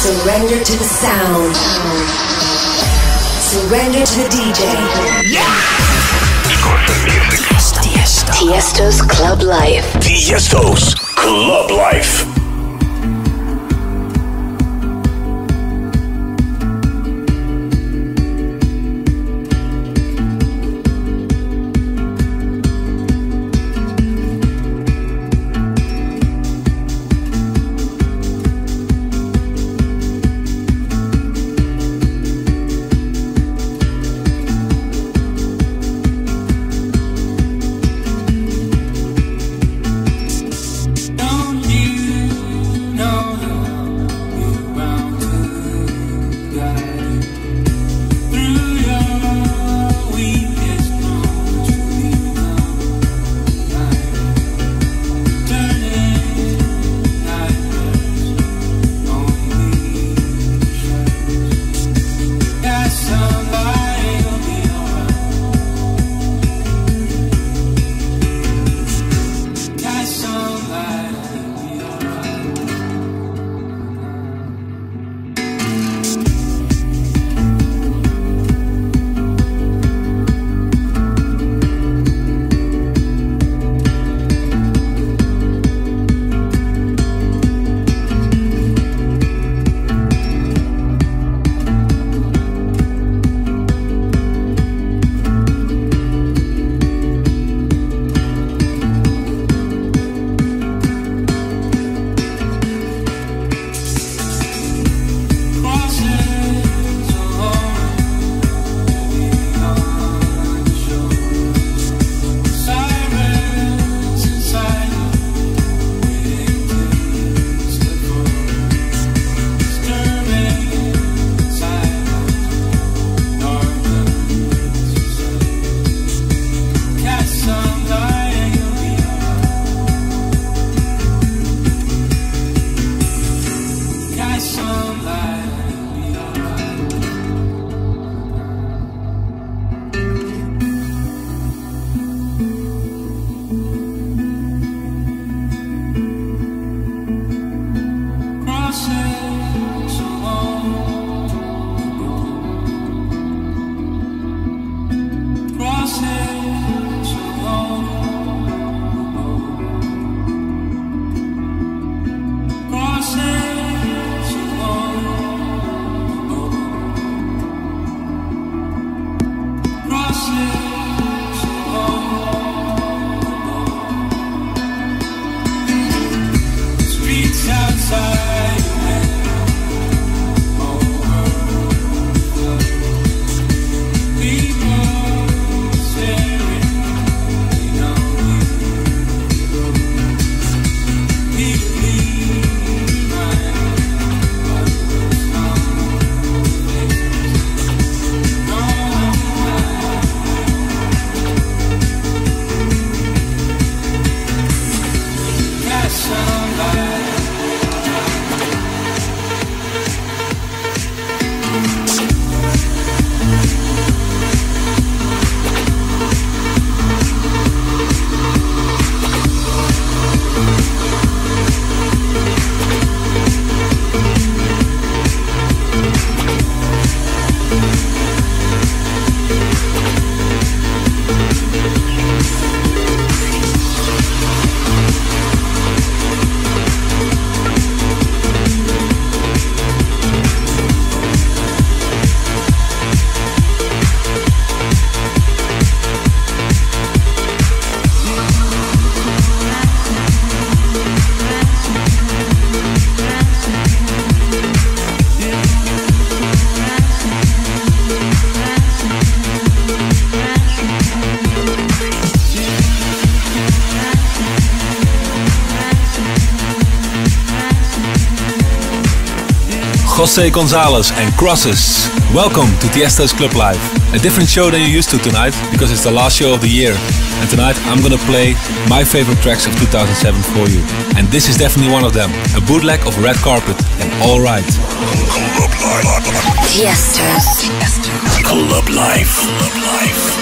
Surrender to the sound. Surrender to the DJ. Yeah! Tiesto's Club Life. Tiesto's Club Life. Jose Gonzalez and Crosses. Welcome to Tiesto's Club Live. A different show than you're used to tonight because it's the last show of the year. And tonight I'm gonna play my favorite tracks of 2007 for you. And this is definitely one of them. A bootleg of Red Carpet and Alright. Club Live. Tiesto's. Club Live. Club Live.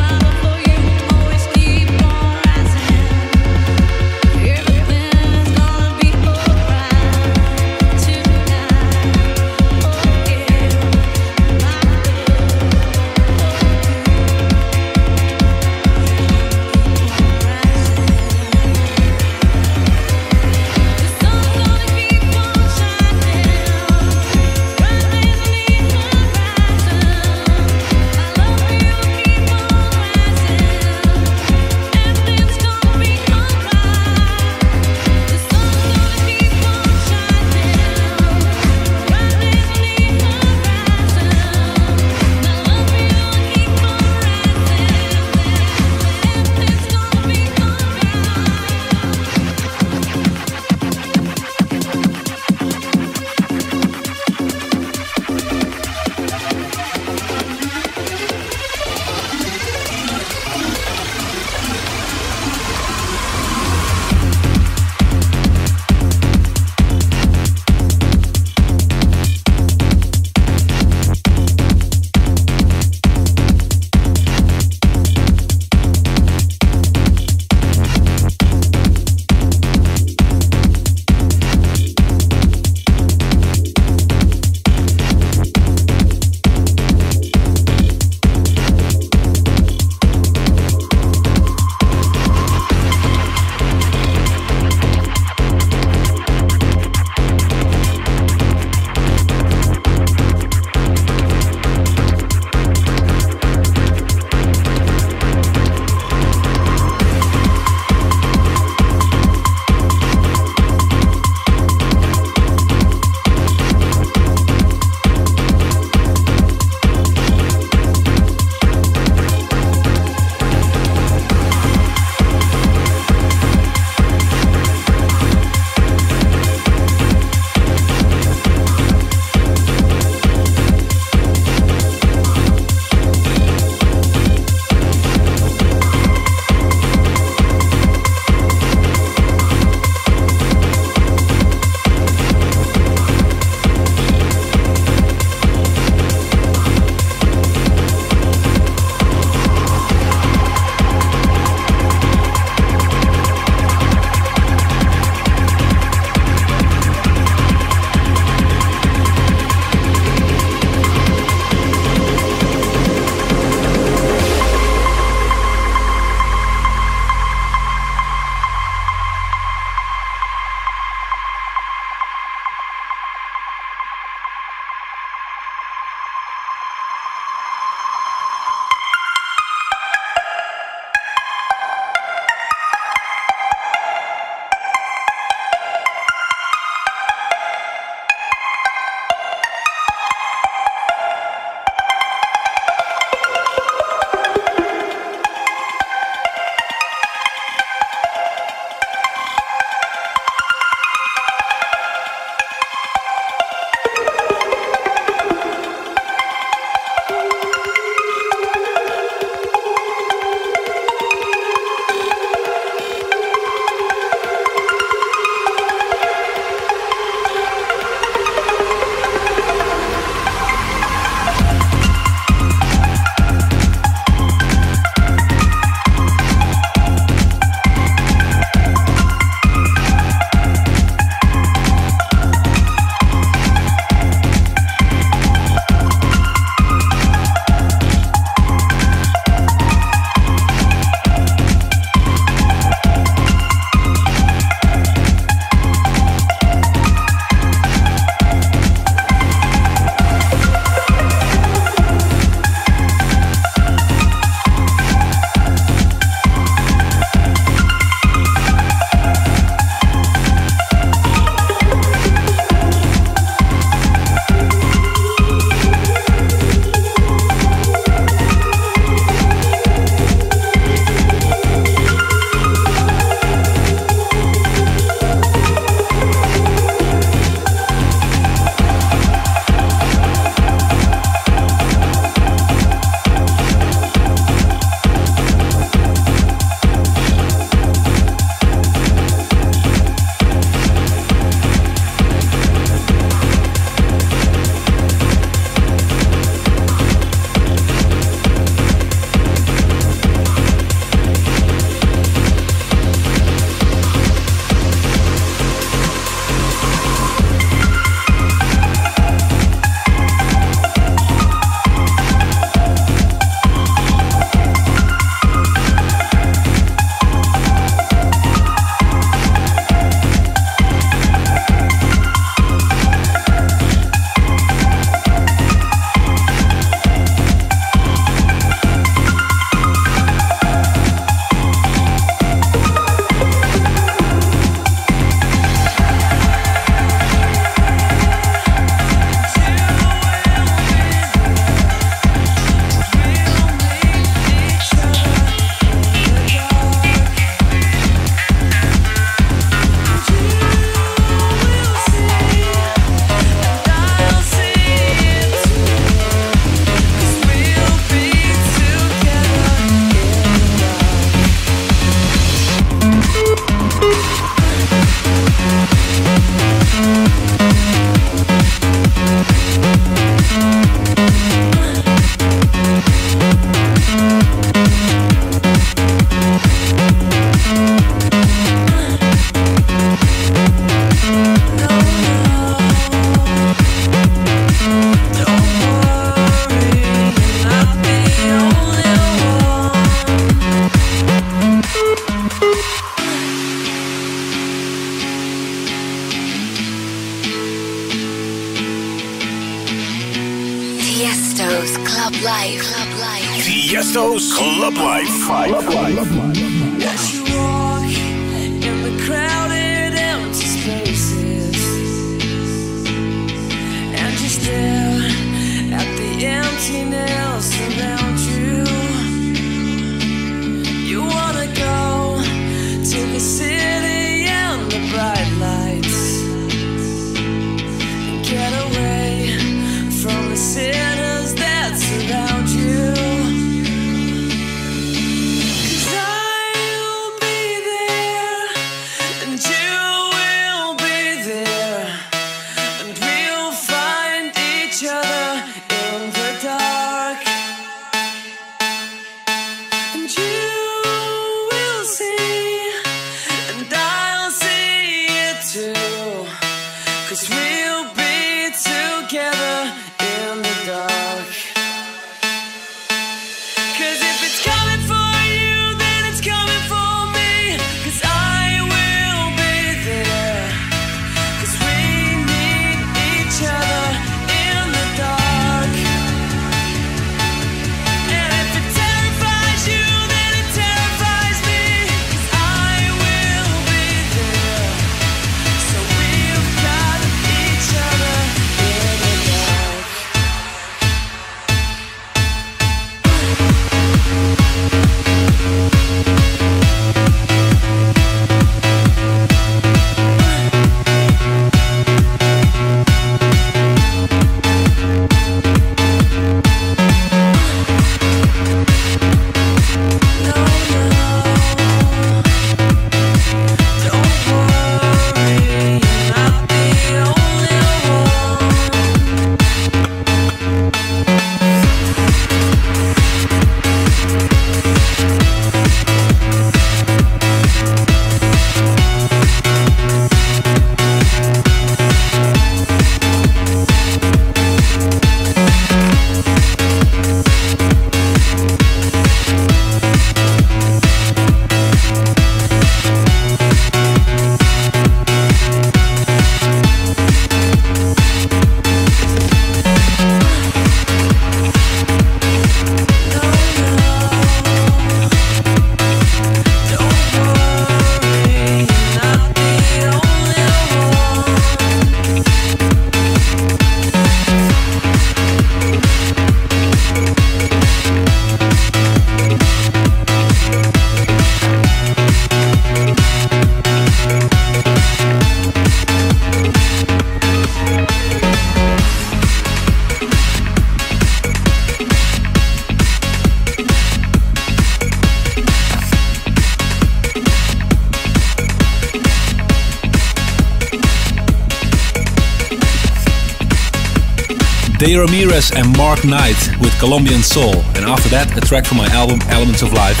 Eddie Ramirez and Mark Knight with Colombian Soul, and after that, a track from my album Elements of Life,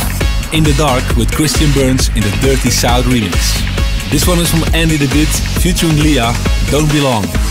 In the Dark with Christian Burns in the Dirty South remix. This one is from Andy the Beat featuring Leah, Don't Belong.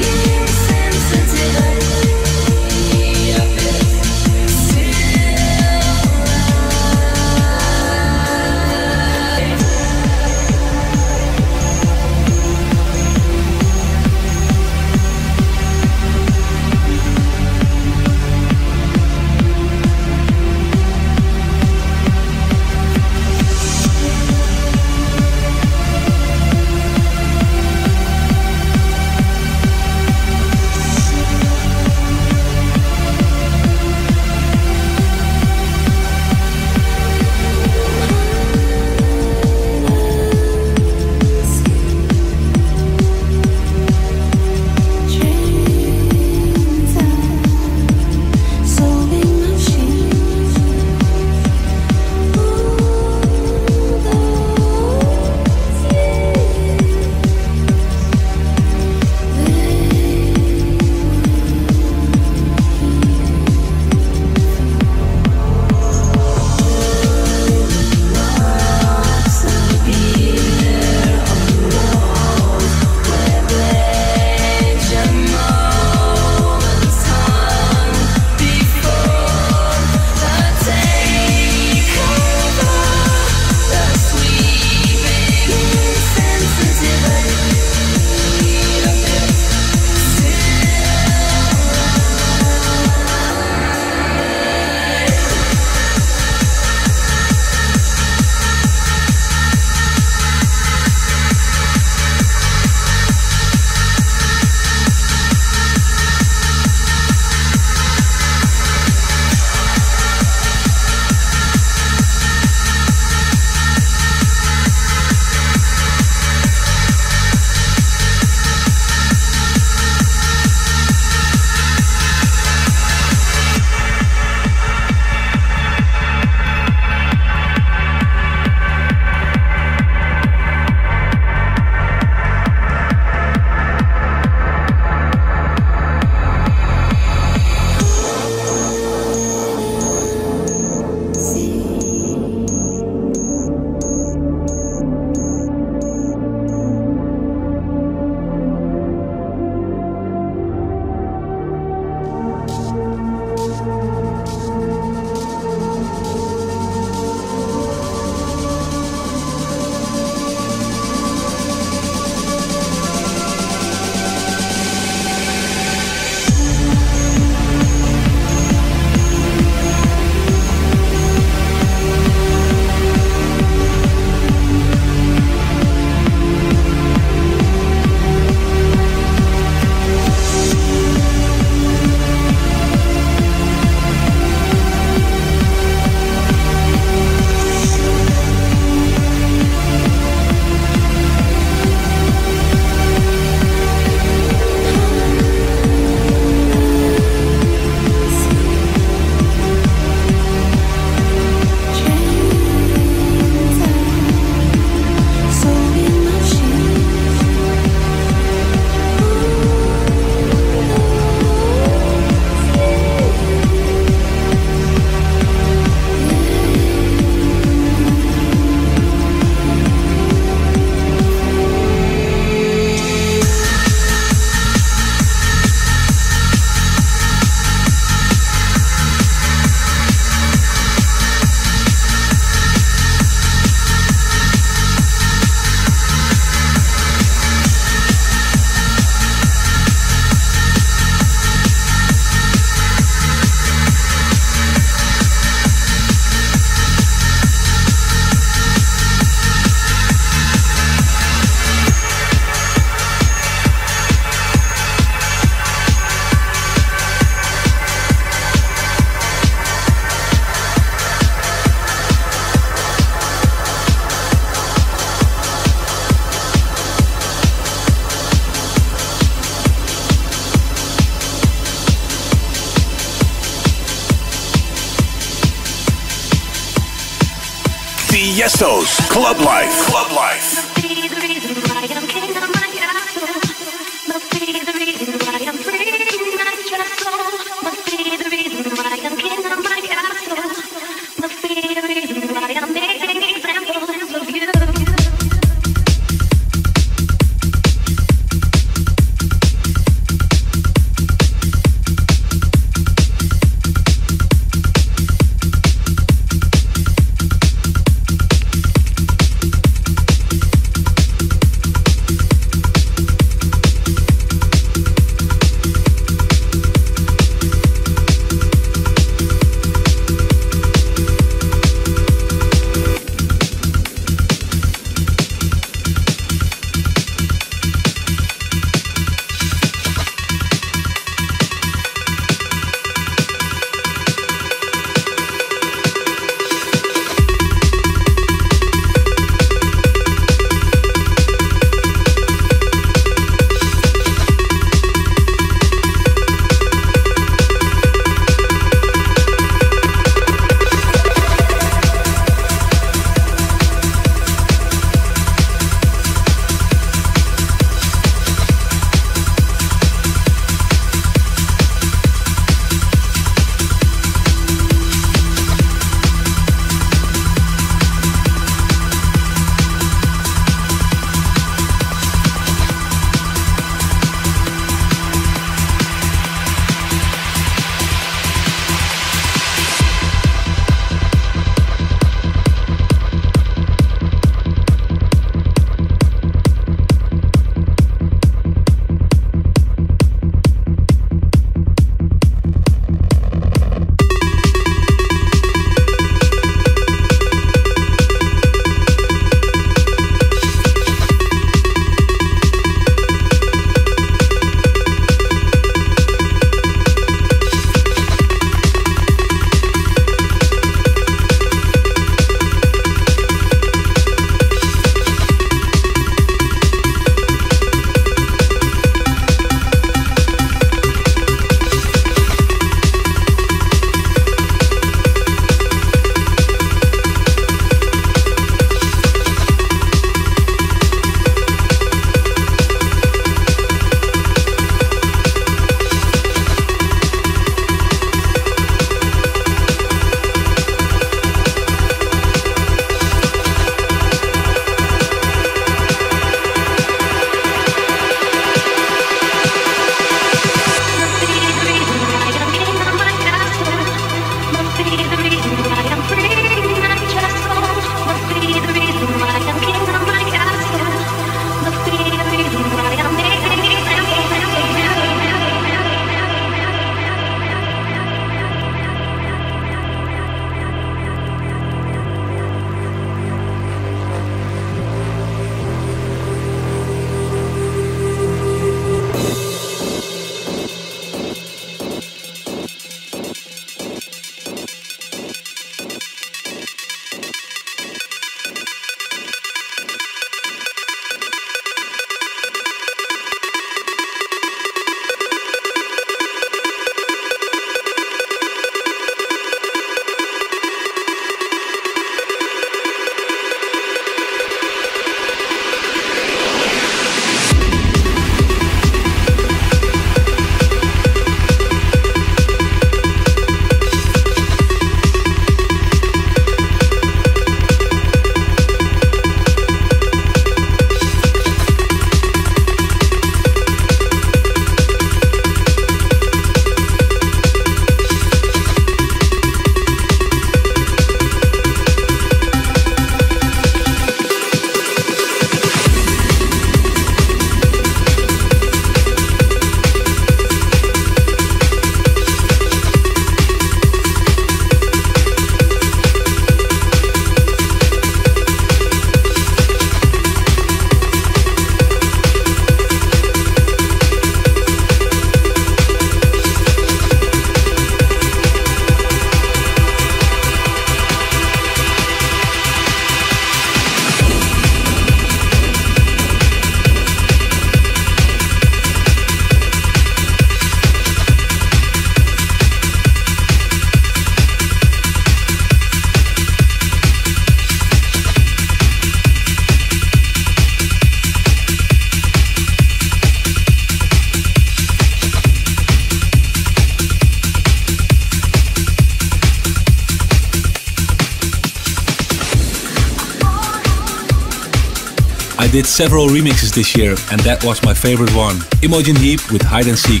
Did several remixes this year, and that was my favorite one. Imogen Heap with Hide and Seek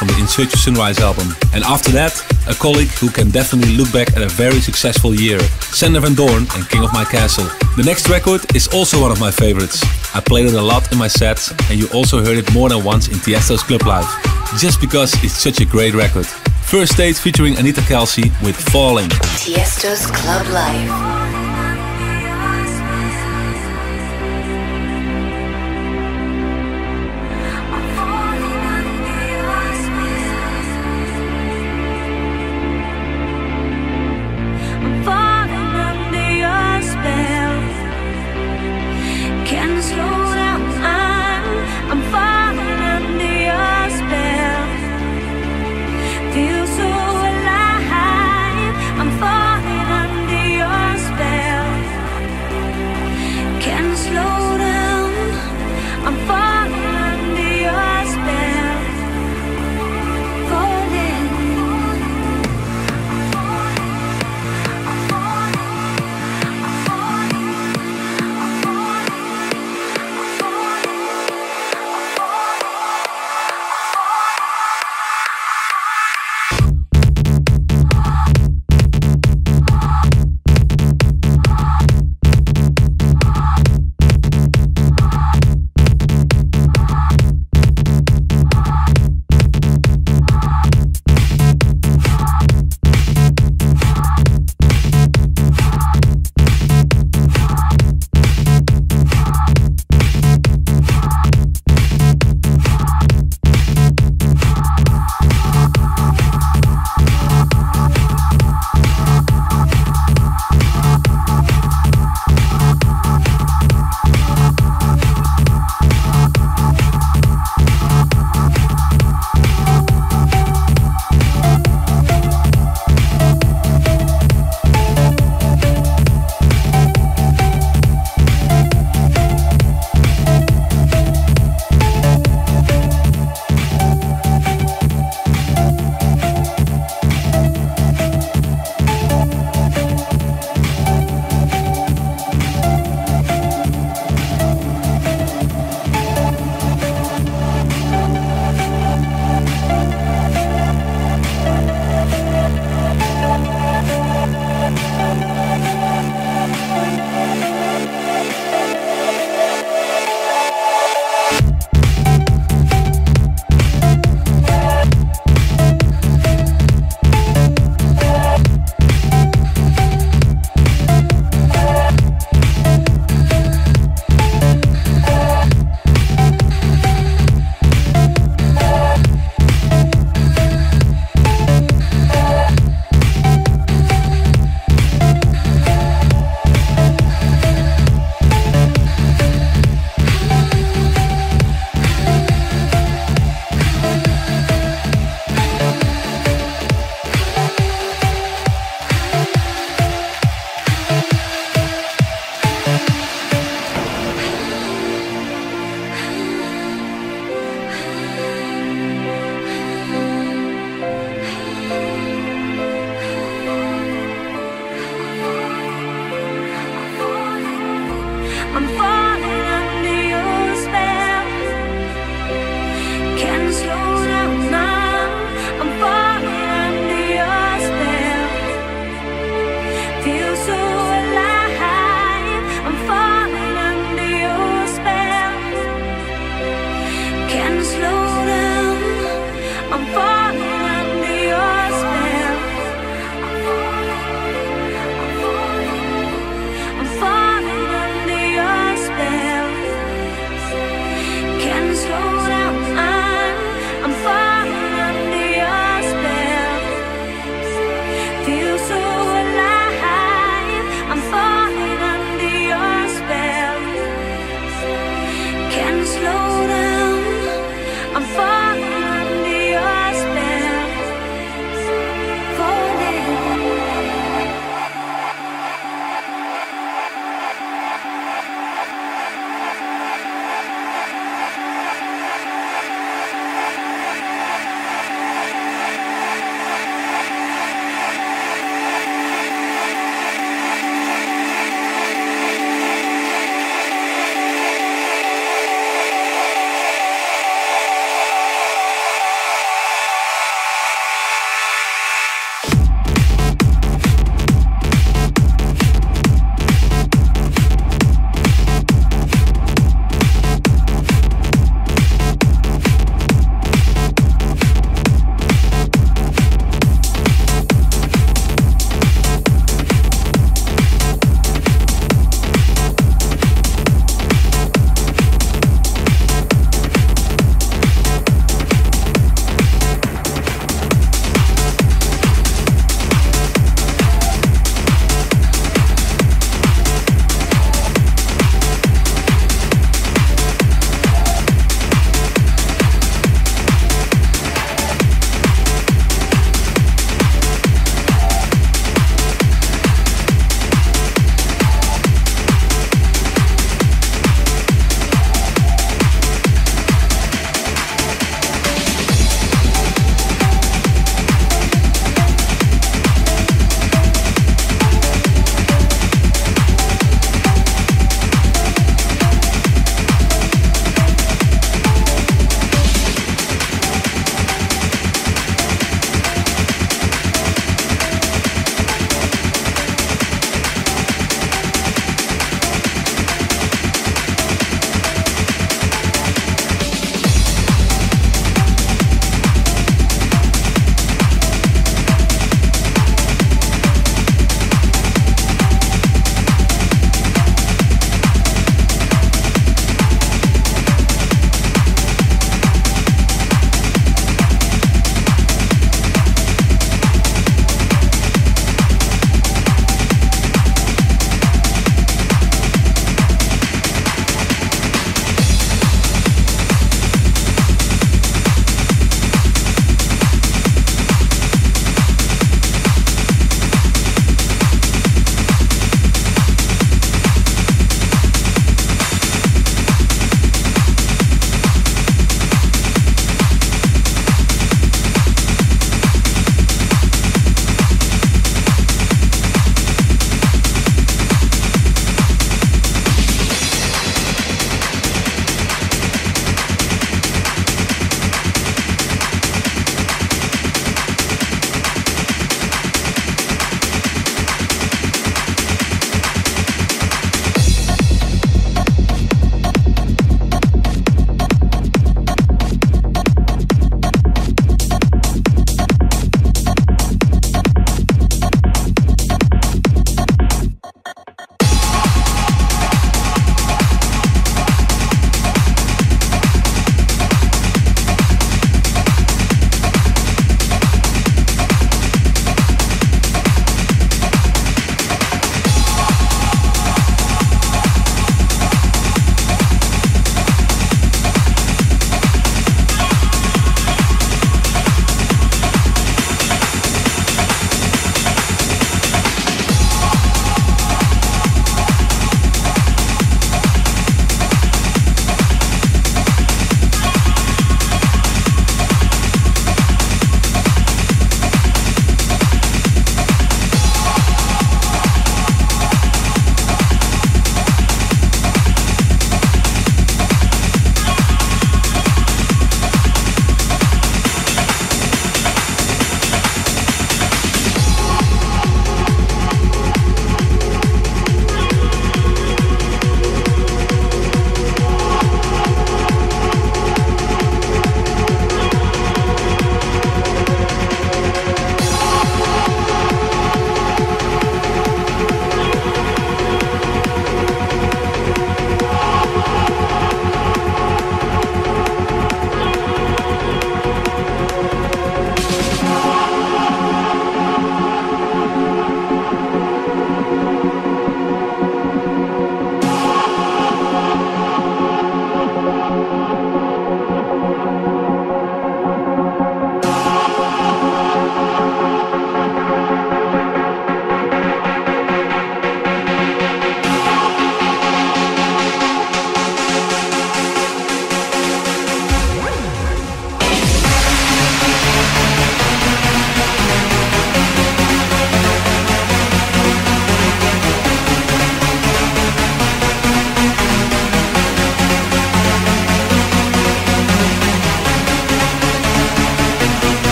from the In Search of Sunrise album. And after that, a colleague who can definitely look back at a very successful year, Sander Van Dorn and King of My Castle. The next record is also one of my favorites. I played it a lot in my sets, and you also heard it more than once in Tiesto's Club Live, just because it's such a great record. First date featuring Anita Kelsey with Falling. Tiesto's Club Life.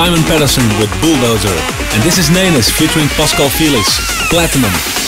Simon Patterson with Bulldozer. And this is Nanes featuring Pascal Felix, Platinum.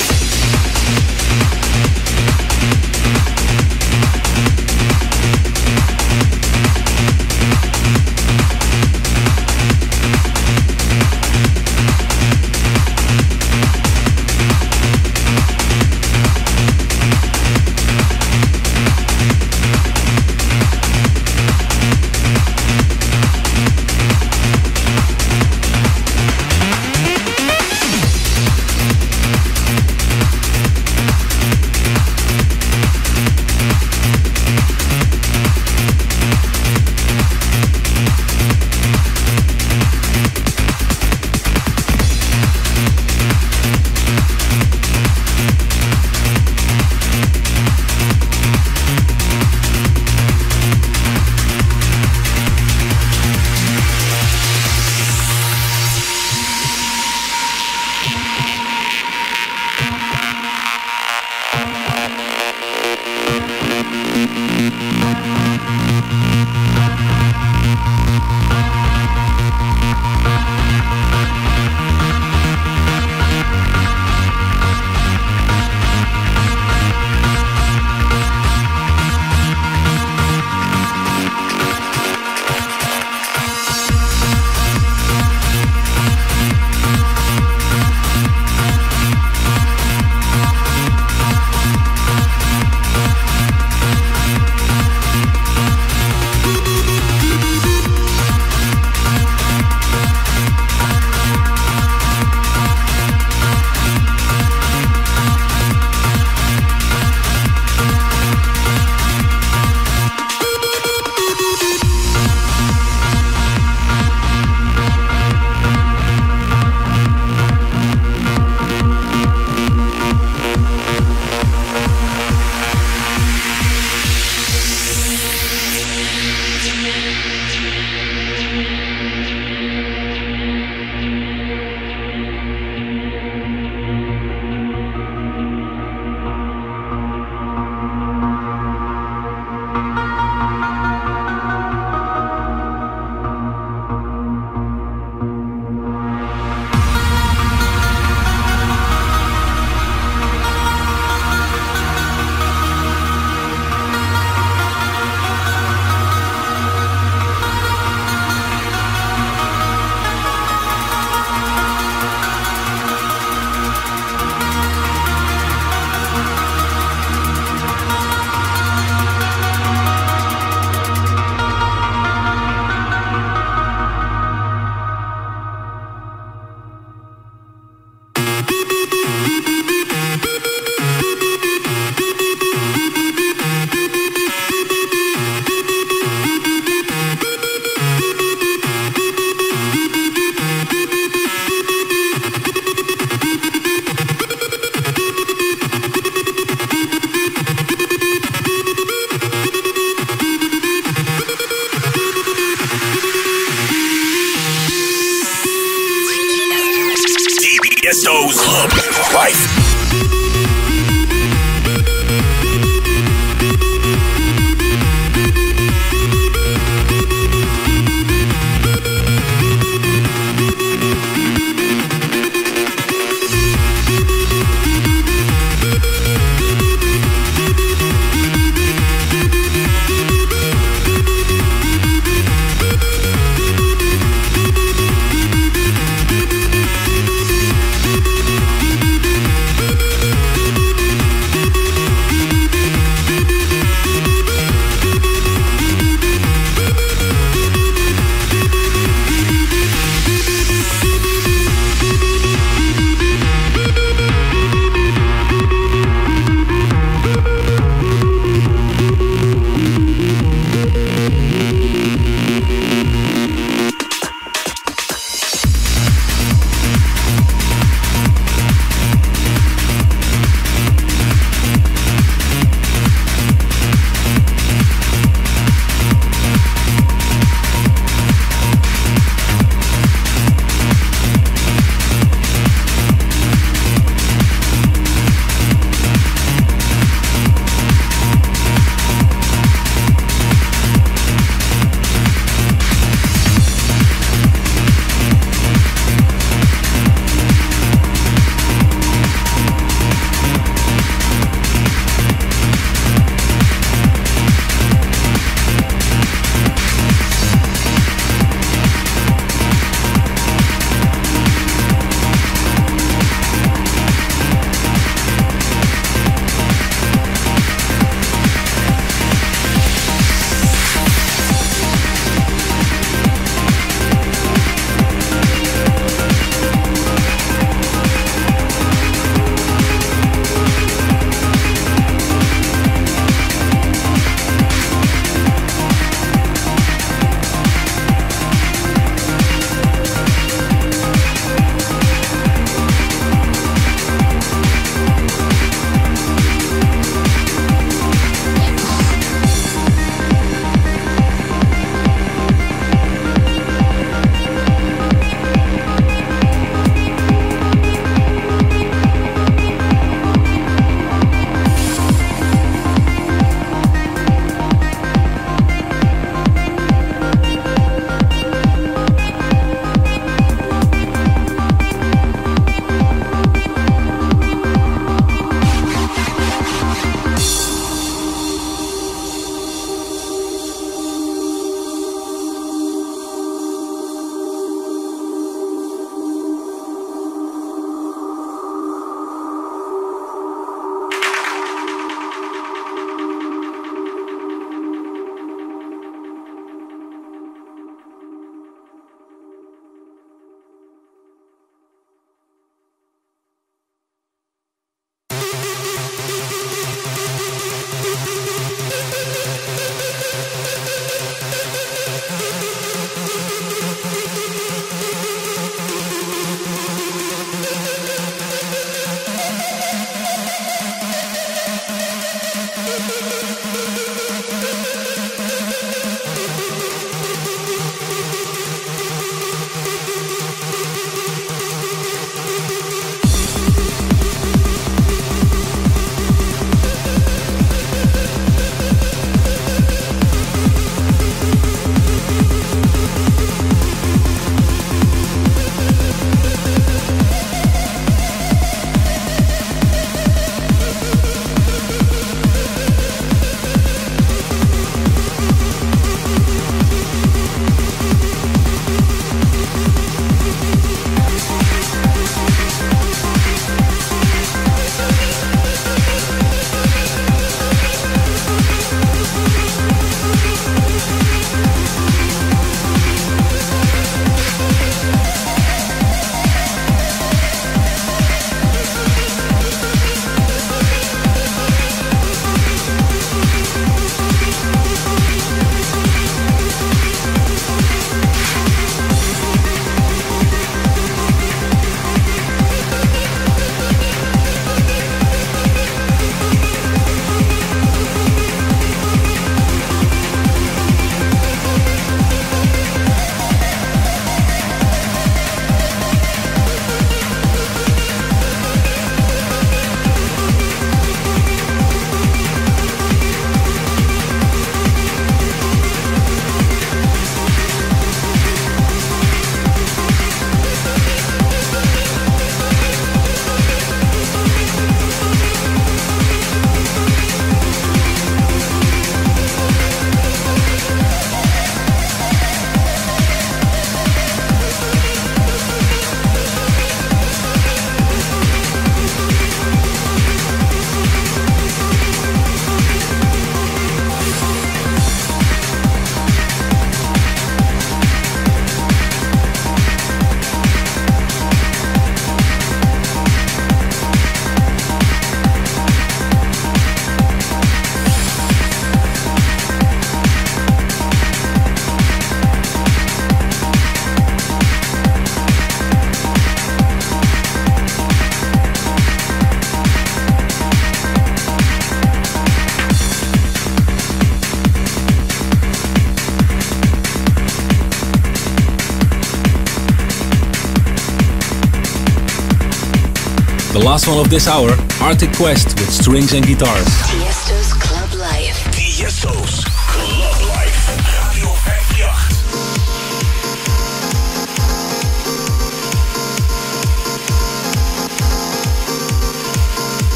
Last one of this hour, Arctic Quest with strings and guitars.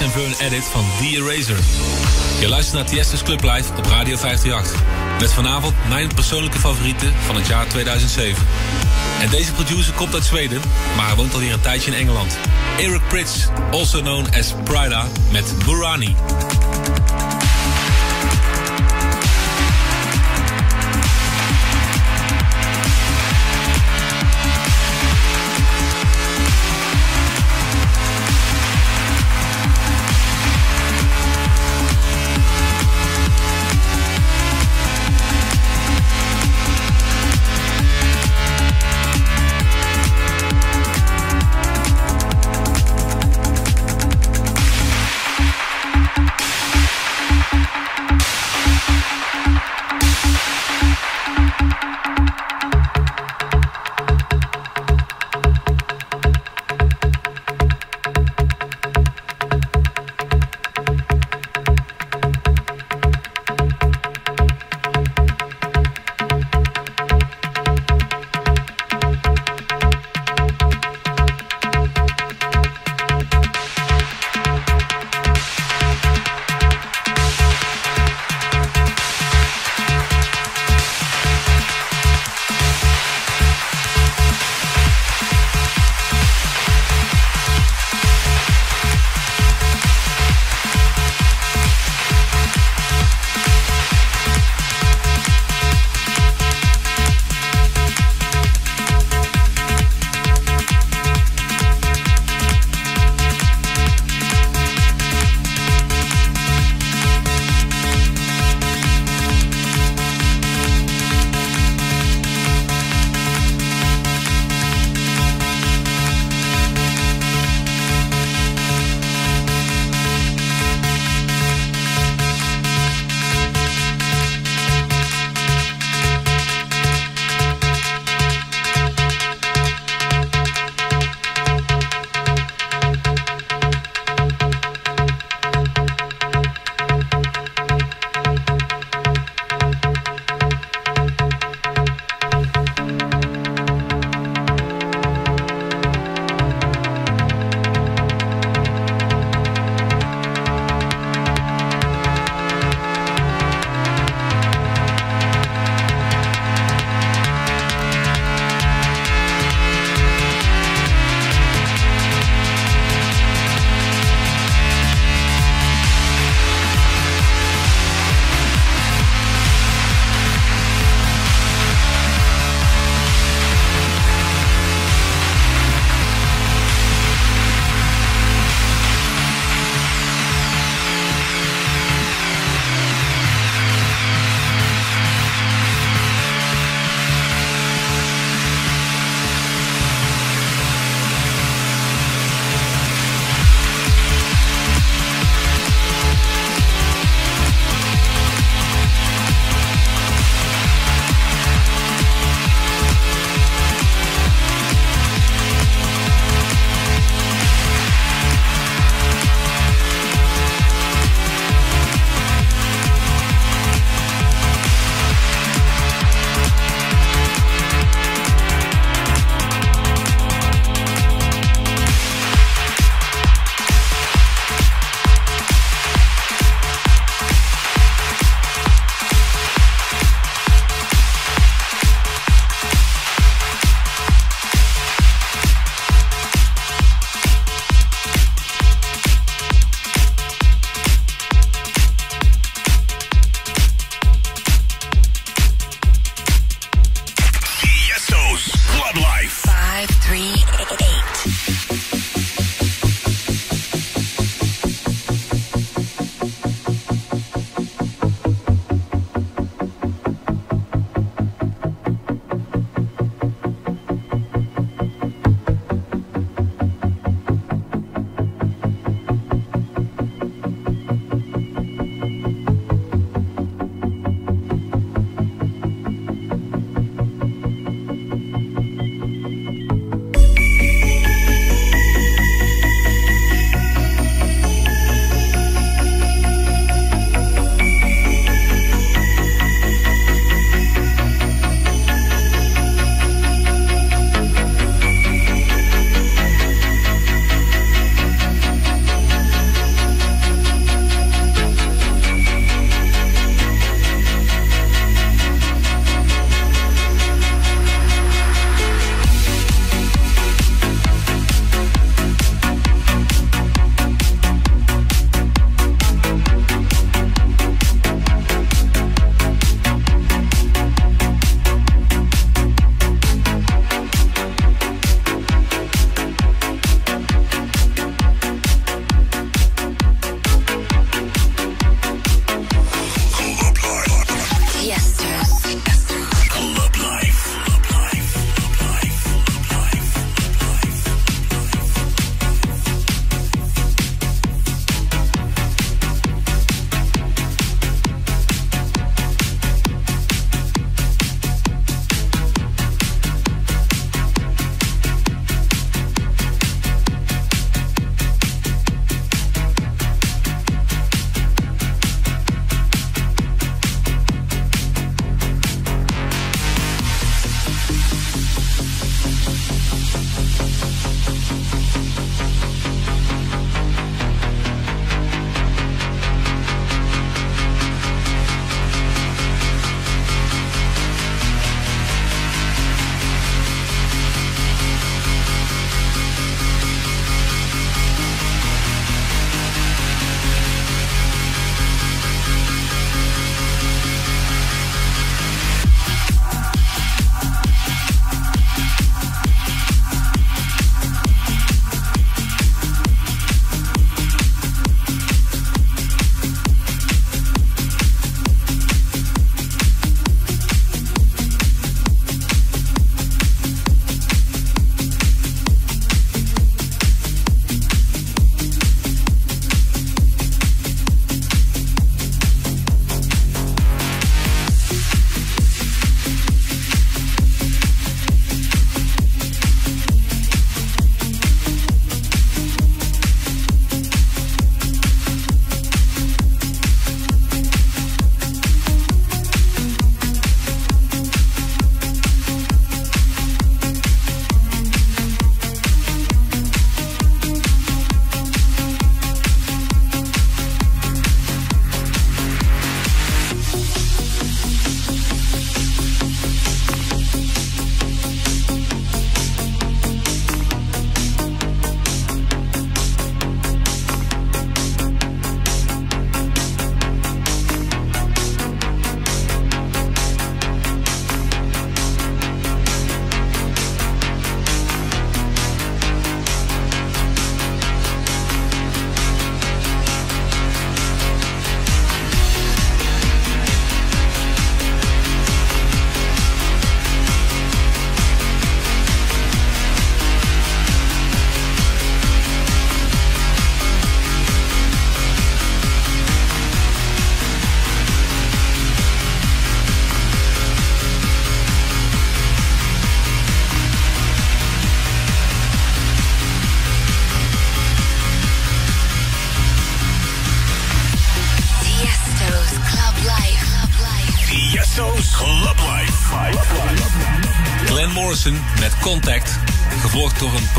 En and edit van The Eraser. Je luistert naar Tiesto's Club Live op Radio 538. Met vanavond mijn persoonlijke favorieten van het jaar 2007. En deze producer komt uit Zweden, maar hij woont al hier een tijdje in Engeland. Eric Prits, also known as Prida, met Burani.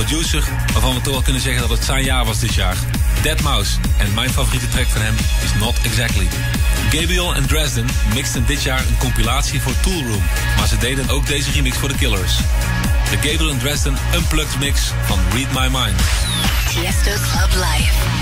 Producer waarvan we toch wel kunnen zeggen dat het zijn jaar was dit jaar. Dead Mouse. En mijn favoriete track van hem is Not Exactly. Gabriel en Dresden mixten dit jaar een compilatie voor Tool Room. Maar ze deden ook deze remix voor The Killers. De Gabriel en Dresden Unplugged mix van Read My Mind. Tiesto's Club Life.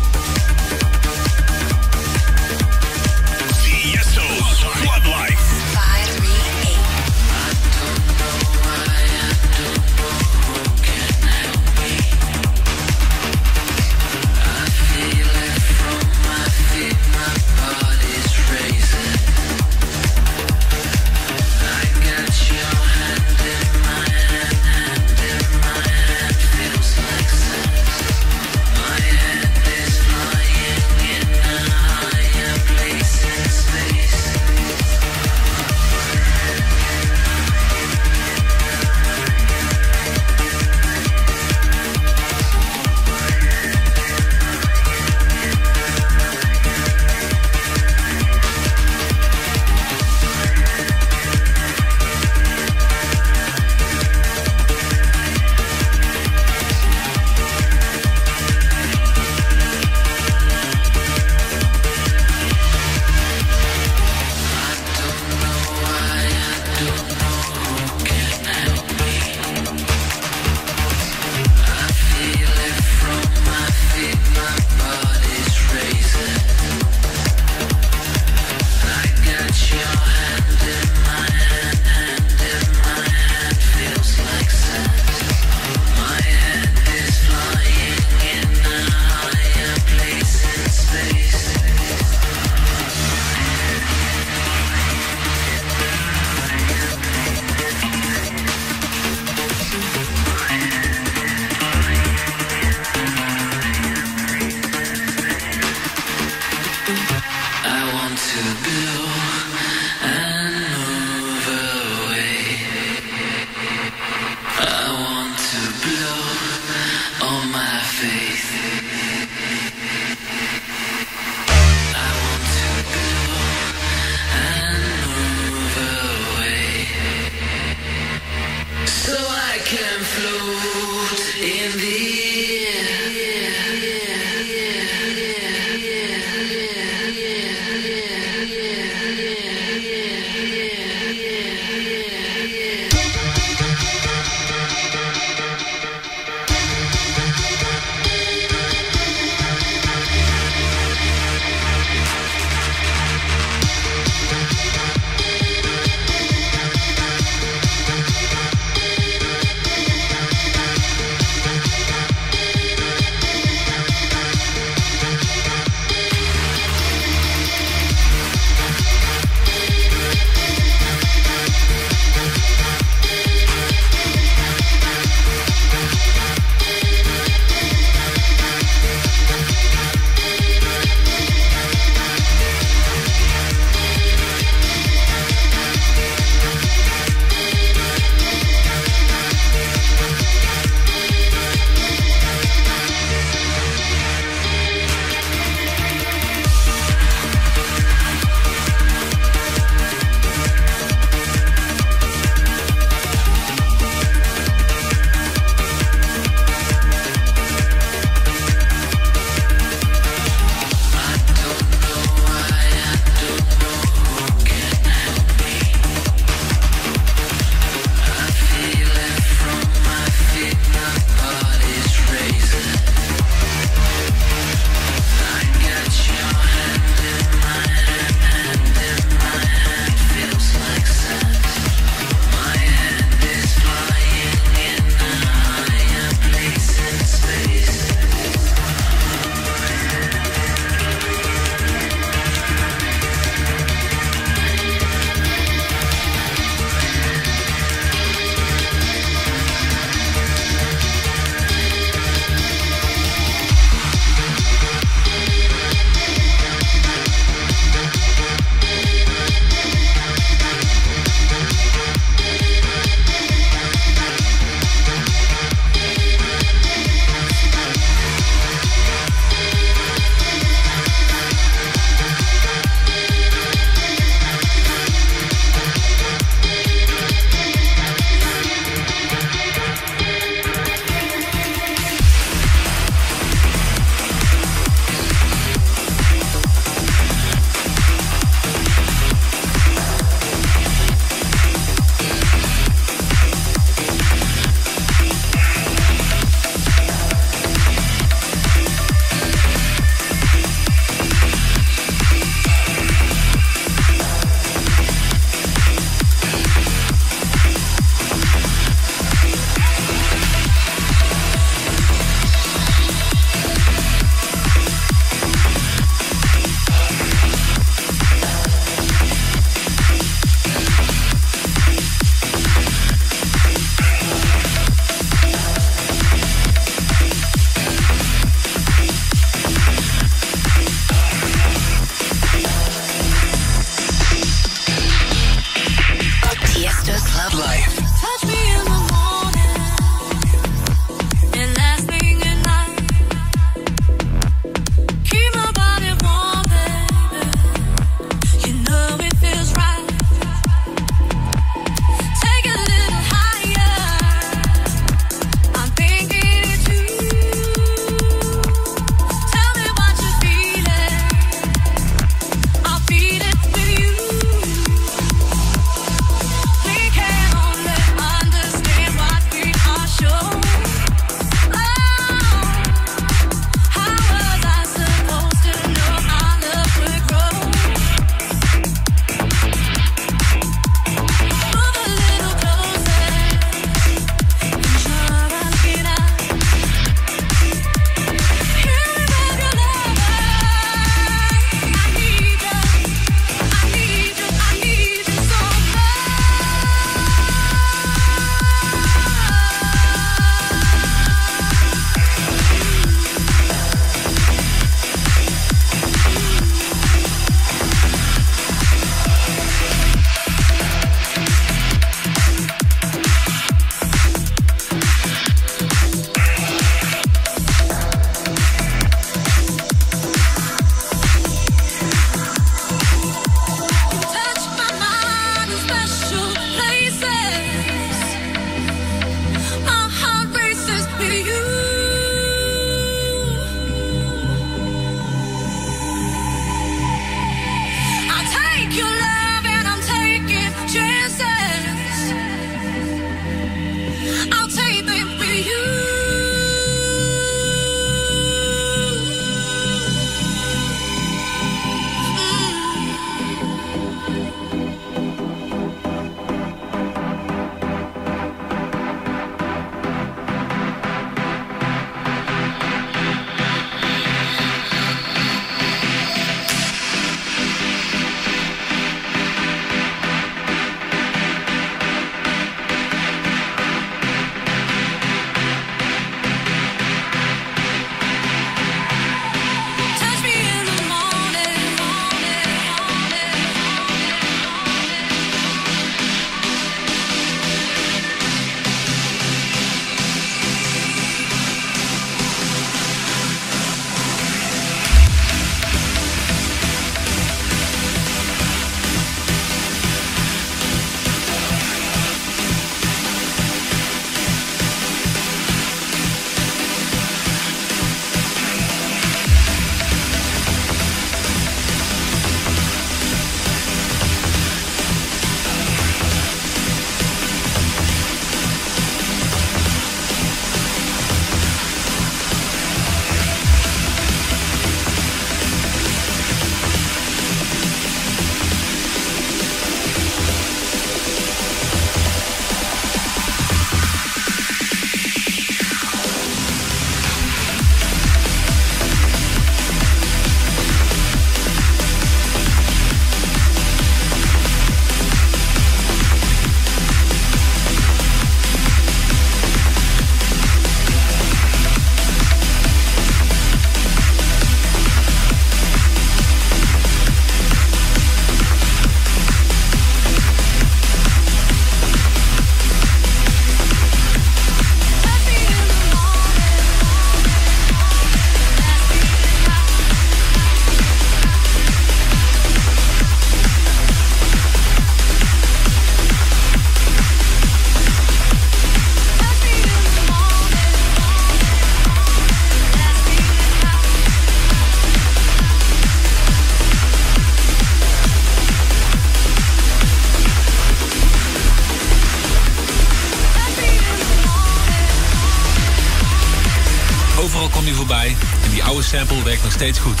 Steeds goed.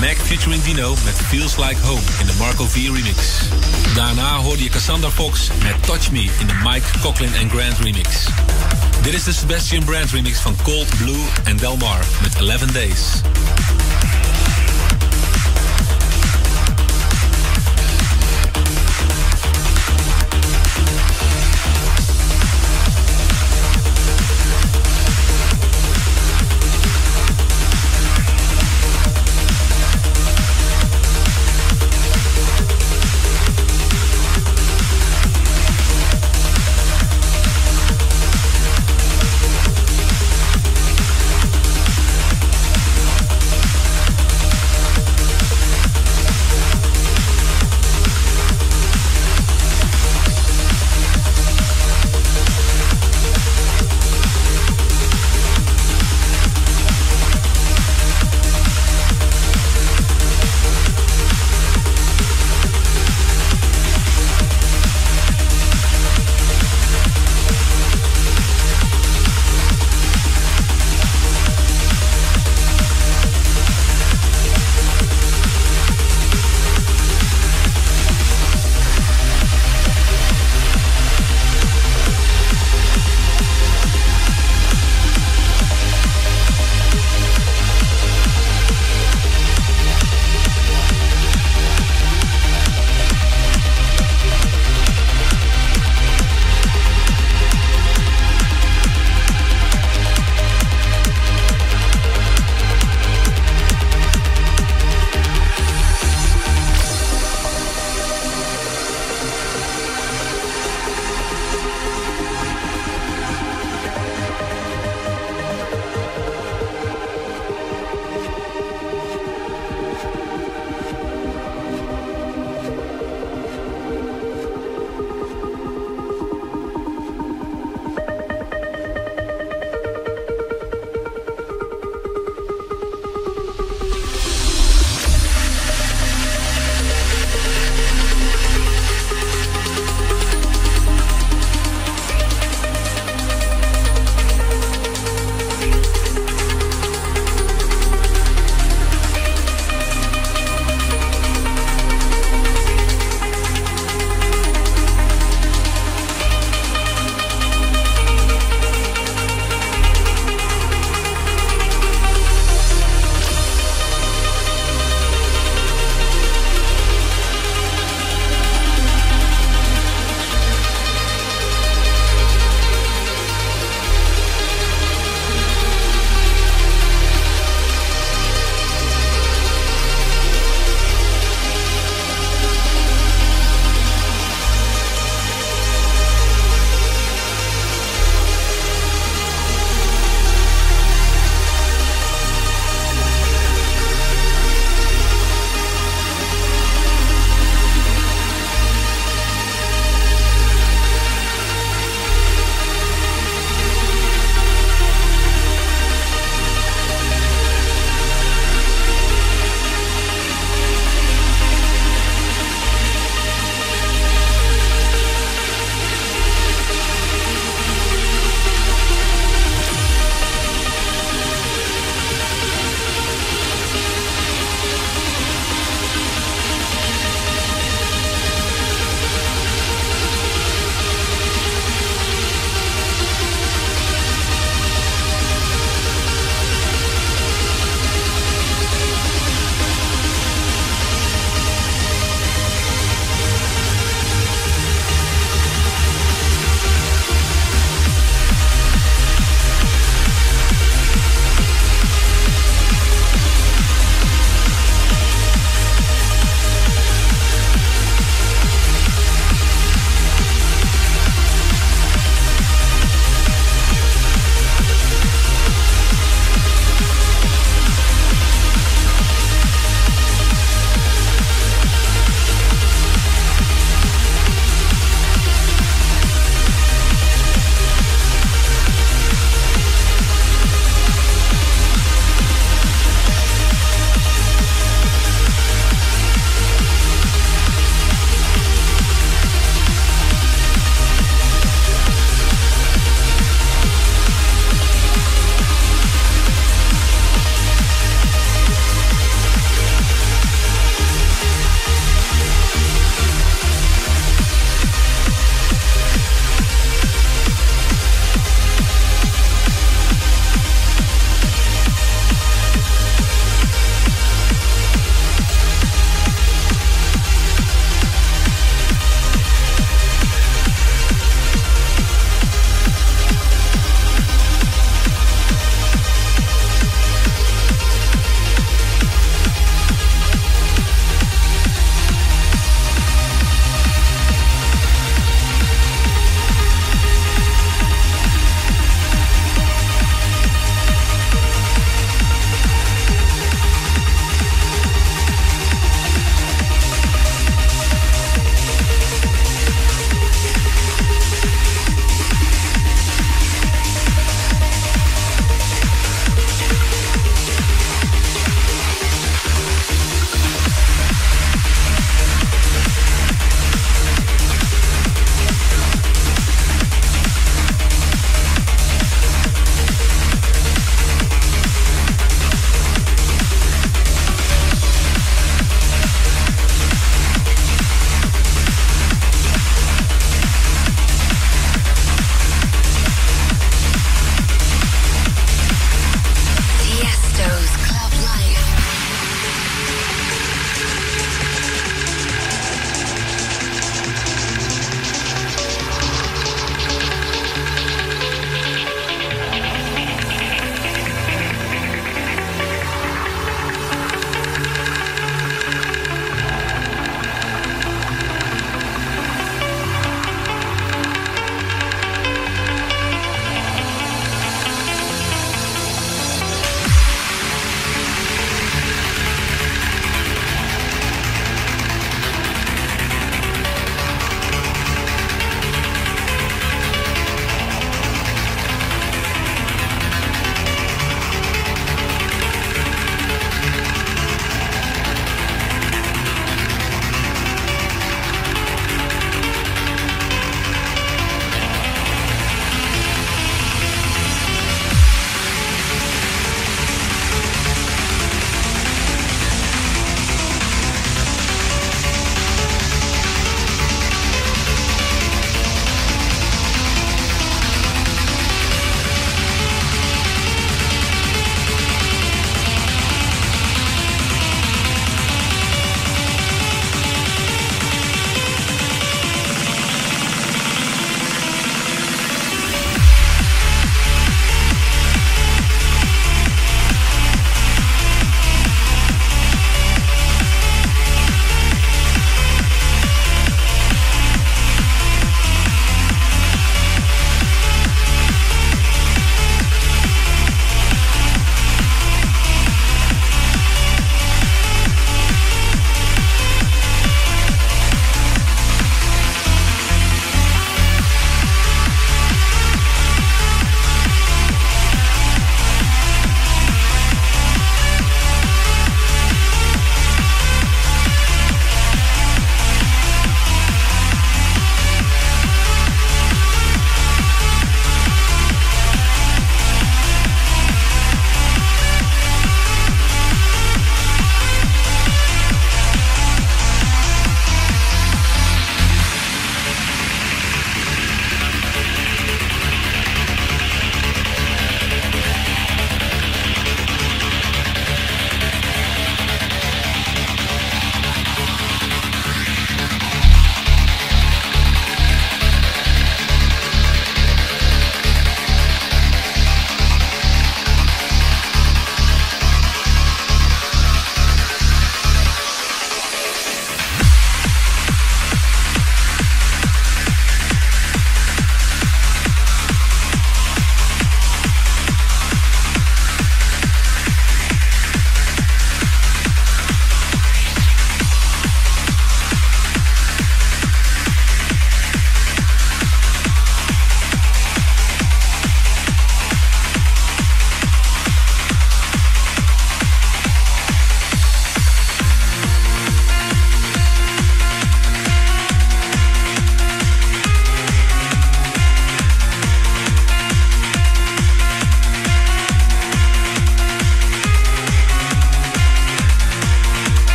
Mac featuring Dino met Feels Like Home in de Marco V remix. Daarna hoorde je Cassandra Fox met Touch Me in de Mike Coughlin and Grant remix. Dit is de Sebastian Brand remix van Cold Blue en Delmar met 11 Days.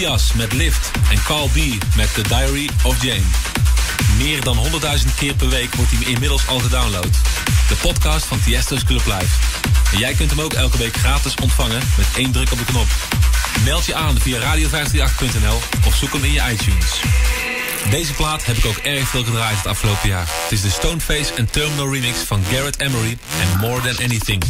Matthias met Lift en Carl B met The Diary of Jane. Meer dan 100.000 keer per week wordt hij inmiddels al gedownload. De podcast van Tiesto's Club Live. En jij kunt hem ook elke week gratis ontvangen met één druk op de knop. Meld je aan via radio538.nl of zoek hem in je iTunes. Deze plaat heb ik ook erg veel gedraaid het afgelopen jaar. Het is de Stoneface en Terminal remix van Garrett Emery en More Than Anything.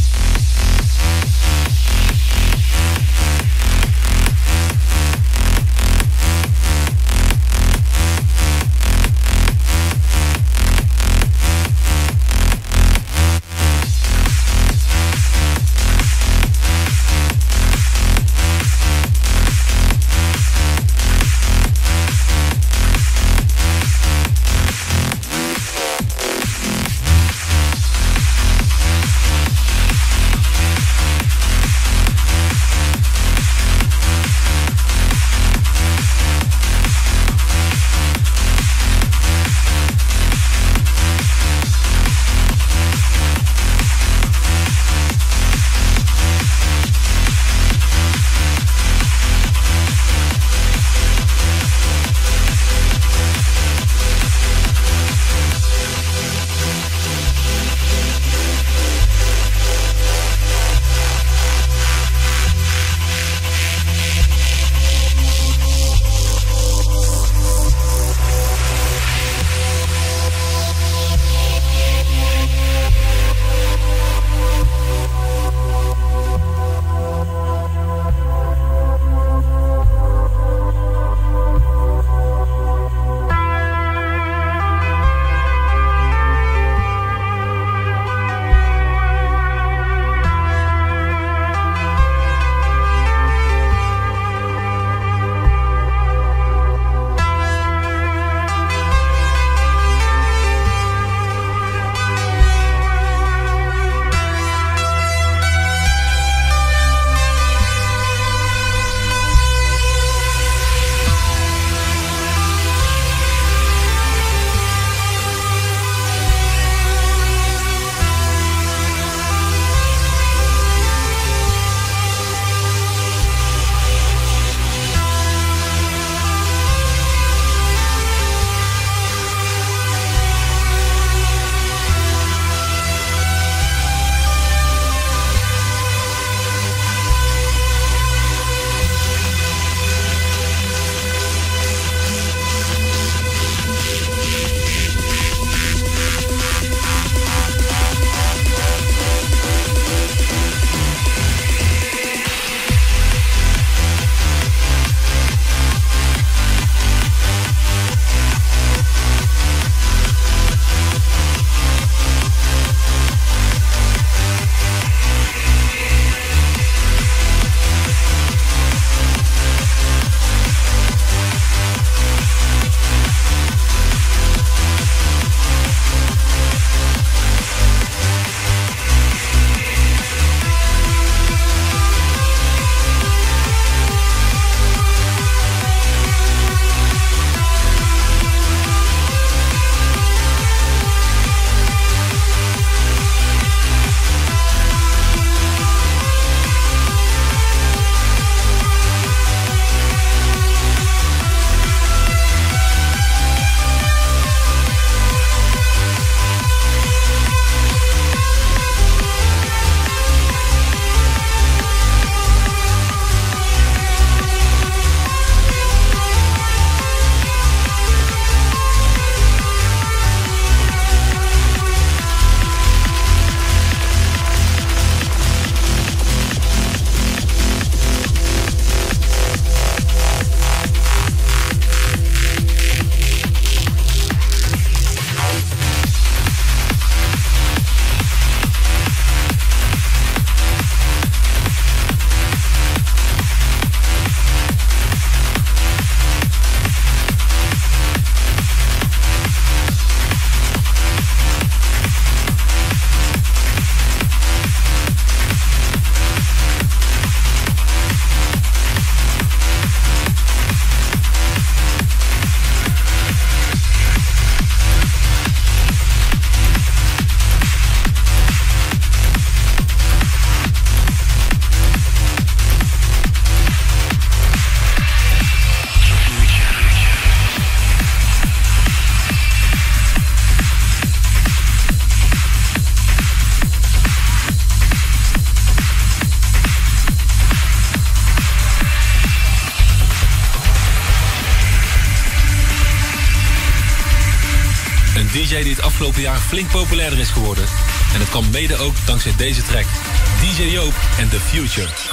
Flink populairder is geworden. En dat kwam mede ook dankzij deze track. DJ Joop en The Future.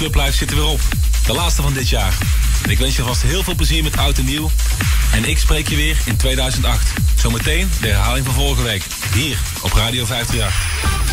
Club Live zit er weer op. De laatste van dit jaar. Ik wens je vast heel veel plezier met oud en nieuw. En ik spreek je weer in 2008. Zometeen de herhaling van vorige week. Hier op Radio 538.